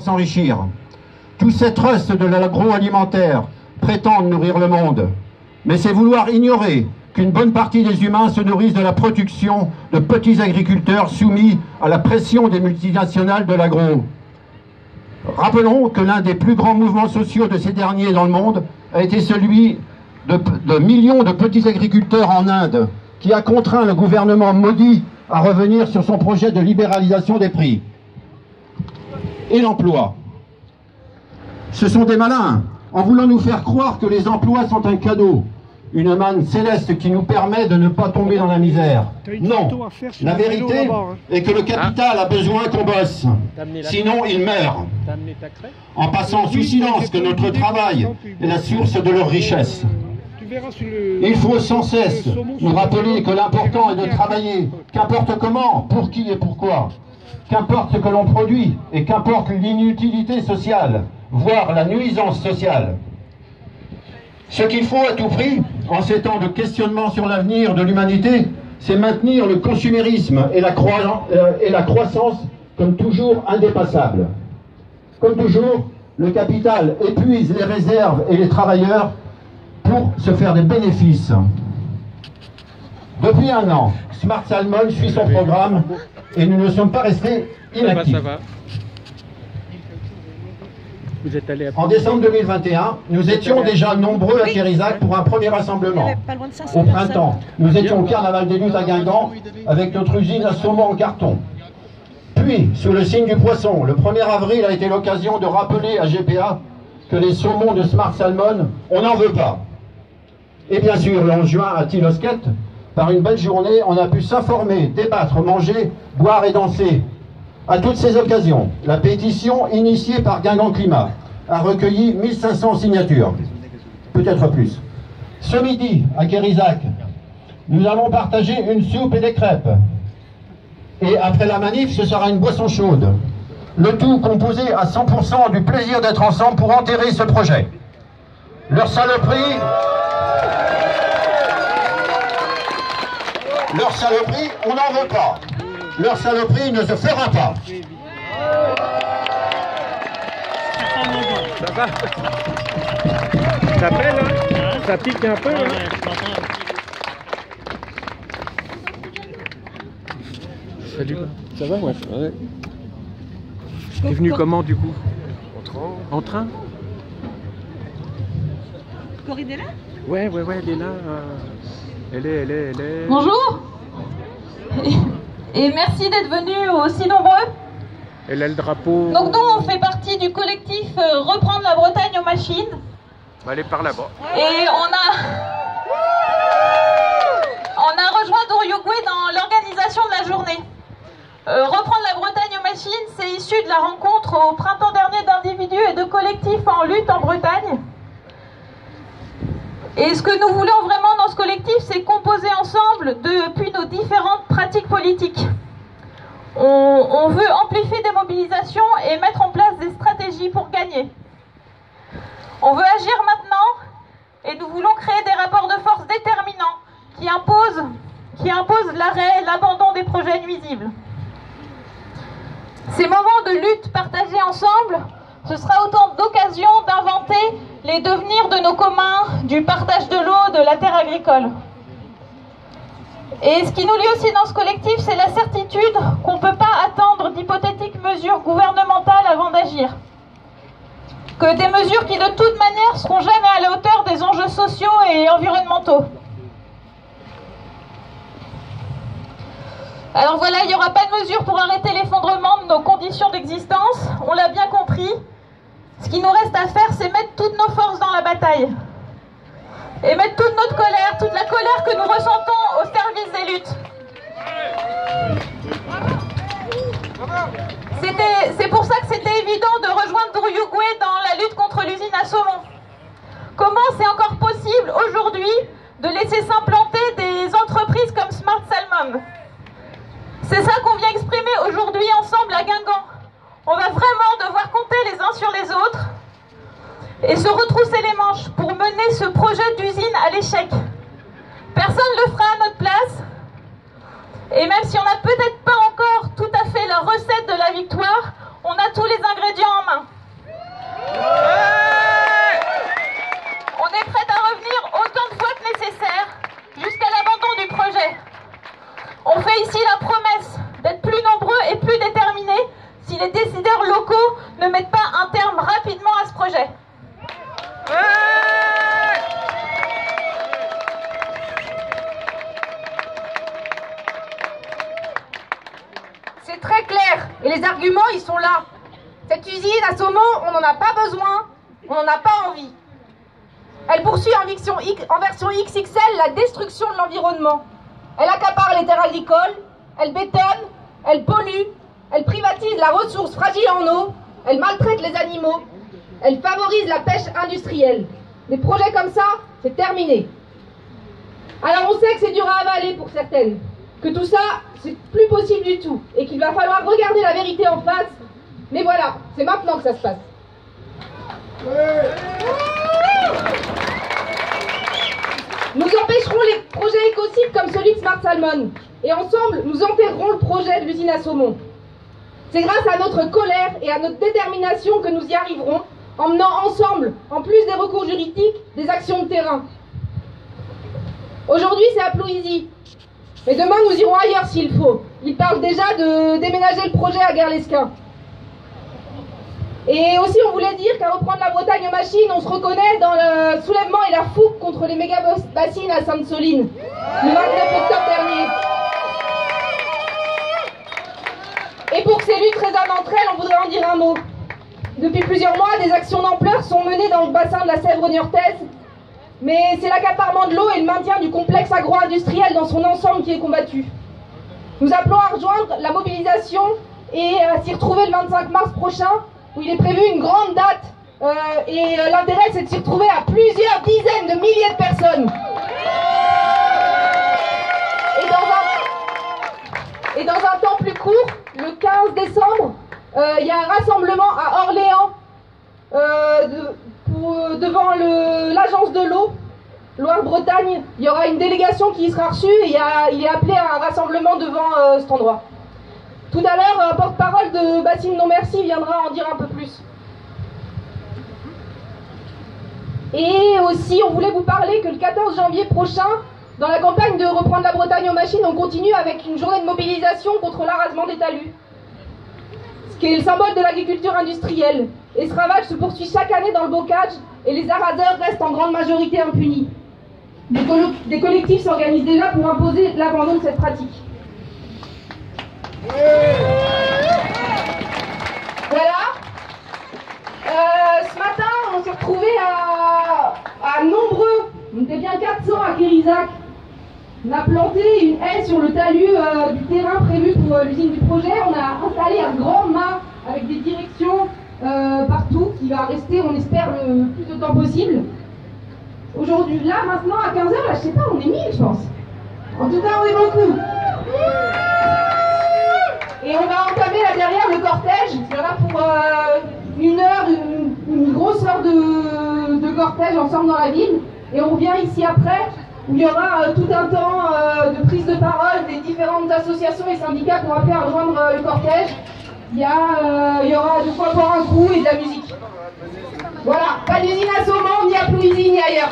s'enrichir. Tous ces trusts de l'agroalimentaire prétendent nourrir le monde, mais c'est vouloir ignorer qu'une bonne partie des humains se nourrissent de la production de petits agriculteurs soumis à la pression des multinationales de l'agro. Rappelons que l'un des plus grands mouvements sociaux de ces derniers dans le monde a été celui de millions de petits agriculteurs en Inde, qui a contraint le gouvernement maudit à revenir sur son projet de libéralisation des prix. Et l'emploi. Ce sont des malins, en voulant nous faire croire que les emplois sont un cadeau, une manne céleste qui nous permet de ne pas tomber dans la misère. Non, la vérité est que le capital a besoin qu'on bosse, sinon il meurt, en passant sous silence que notre travail est la source de leur richesse. Il faut sans cesse nous rappeler que l'important est de travailler, qu'importe comment, pour qui et pourquoi, qu'importe ce que l'on produit et qu'importe l'inutilité sociale, voire la nuisance sociale. Ce qu'il faut à tout prix, en ces temps de questionnement sur l'avenir de l'humanité, c'est maintenir le consumérisme et la, euh, croissance comme toujours indépassables. Comme toujours, le capital épuise les réserves et les travailleurs pour se faire des bénéfices. Depuis un an, Smart Salmon suit son programme et nous ne sommes pas restés inactifs. En décembre 2021, nous étions déjà nombreux à Kérizac pour un premier rassemblement. Au printemps, nous étions au Carnaval des Luttes à Guingamp avec notre usine à saumon en carton. Puis, sous le signe du poisson, le 1er avril a été l'occasion de rappeler à GPA que les saumons de Smart Salmon, on n'en veut pas. Et bien sûr, le 11 juin, à Tilosquet, par une belle journée, on a pu s'informer, débattre, manger, boire et danser. À toutes ces occasions, la pétition initiée par Guingamp Climat a recueilli 1500 signatures, peut-être plus. Ce midi, à Kérizac, nous allons partager une soupe et des crêpes. Et après la manif, ce sera une boisson chaude. Le tout composé à 100% du plaisir d'être ensemble pour enterrer ce projet. Leur saloperie... Leur saloperie, on n'en veut pas. Leur saloperie ne se fera pas. Ça va? Ça pèle, hein? Ça pique un peu, hein? Salut. Ça va, ouais. ouais. T'es venu comment, du coup? En train. En train? Corinne est là? Ouais, ouais, ouais, elle est là. Elle est, elle est, elle est... Bonjour Et merci d'être venus aussi nombreux. Elle a le drapeau. Donc nous, on fait partie du collectif euh, Reprendre la Bretagne aux machines. Elle est par là-bas. Et on a... On a rejoint Doriogoué dans l'organisation de la journée. Euh, reprendre la Bretagne aux machines, c'est issu de la rencontre au printemps dernier d'individus et de collectifs en lutte en Bretagne. Et ce que nous voulons vraiment dans ce collectif, c'est composer ensemble depuis nos différentes pratiques politiques. On, veut amplifier des mobilisations et mettre en place des stratégies pour gagner. On veut agir maintenant et nous voulons créer des rapports de force déterminants qui imposent, qui imposent l'arrêt et l'abandon des projets nuisibles. Ces moments de lutte partagés ensemble ce sera autant d'occasions d'inventer les devenirs de nos communs, du partage de l'eau, de la terre agricole. Et ce qui nous lie aussi dans ce collectif, c'est la certitude qu'on ne peut pas attendre d'hypothétiques mesures gouvernementales avant d'agir. Que des mesures qui de toute manière seront jamais à la hauteur des enjeux sociaux et environnementaux. Alors voilà, il n'y aura pas de mesures pour arrêter l'effondrement de nos conditions d'existence, on l'a bien compris. Ce qui nous reste à faire, c'est mettre toutes nos forces dans la bataille. Et mettre toute notre colère, toute la colère que nous ressentons au service des luttes. C'est pour ça que c'était évident de rejoindre Uruguay dans la lutte contre l'usine à saumon. Comment c'est encore possible Personne le fera à notre place. Et même si on n'a peut-être pas encore tout à fait la recette de la victoire, On a tous les ingrédients en main. On est prêt à revenir autant de fois que nécessaire jusqu'à l'abandon du projet. On fait ici la promesse d'être plus nombreux et plus déterminés si les décideurs locaux ne mettent pas un terme rapidement à ce projet. Très clair et les arguments ils sont là. Cette usine à saumon, on n'en a pas besoin, on n'en a pas envie. Elle poursuit en version, en version XXL la destruction de l'environnement. Elle accapare les terres agricoles, elle bétonne, elle pollue, elle privatise la ressource fragile en eau, elle maltraite les animaux, elle favorise la pêche industrielle. Des projets comme ça, c'est terminé. Alors on sait que c'est dur à avaler pour certaines, que tout ça, c'est plus possible du tout, et qu'il va falloir regarder la vérité en face. Mais voilà, c'est maintenant que ça se passe. Nous empêcherons les projets écocides comme celui de Smart Salmon, et ensemble, nous enterrerons le projet de l'usine à saumon. C'est grâce à notre colère et à notre détermination que nous y arriverons, en menant ensemble, en plus des recours juridiques, des actions de terrain. Aujourd'hui, c'est à Plouisy. Mais demain, nous irons ailleurs s'il faut. Ils parlent déjà de déménager le projet à Guerlesquin. Et aussi, on voulait dire qu'à reprendre la Bretagne aux machines, on se reconnaît dans le soulèvement et la fougue contre les méga bassines à Sainte-Soline, le 29 octobre dernier. Et pour ces luttes résonnent entre elles, on voudrait en dire un mot. Depuis plusieurs mois, des actions d'ampleur sont menées dans le bassin de la Sèvre niortaise, mais c'est l'accaparement de l'eau et le maintien du complexe agro-industriel dans son ensemble qui est combattu. Nous appelons à rejoindre la mobilisation et à s'y retrouver le 25 mars prochain, où il est prévu une grande date. Euh, et euh, l'intérêt, c'est de s'y retrouver à plusieurs dizaines de milliers de personnes. Et dans un, temps plus court, le 15 décembre, euh, il y a un rassemblement à Orléans pour, devant l'agence de l'eau, Loire-Bretagne. Il y aura une délégation qui y sera reçue et il, est appelé à un rassemblement devant euh, cet endroit. Tout à l'heure, un porte-parole de Bassine Non Merci viendra en dire un peu plus. Et aussi, on voulait vous parler que le 14 janvier prochain, dans la campagne de reprendre la Bretagne aux machines, on continue avec une journée de mobilisation contre l'arasement des talus, qui est le symbole de l'agriculture industrielle. Et ce ravage se poursuit chaque année dans le bocage et les araseurs restent en grande majorité impunis. Des, collectifs s'organisent déjà pour imposer l'abandon de cette pratique. Voilà. Euh, ce matin, on s'est retrouvés à, nombreux, on était bien 400 à Kérizac. On a planté une haie sur le talus euh, du terrain prévu pour euh, l'usine du projet. On a installé un grand mât avec des directions euh, partout qui va rester, on espère, le, plus de temps possible. Aujourd'hui, là, maintenant, à 15h, là, je sais pas, on est 1000, je pense. En tout cas, on est beaucoup. Et on va entamer là derrière le cortège. Il y en a pour une heure, une, une, grosse heure de, de, cortège ensemble dans la ville. Et on revient ici après, où il y aura euh, tout un temps euh, de prise de parole des différentes associations et syndicats qu'on va faire rejoindre euh, le cortège. Il y, a, il y aura de quoi boire un coup et de la musique. Voilà, pas d'usine à saumon, ni à Plouisy, ni ailleurs.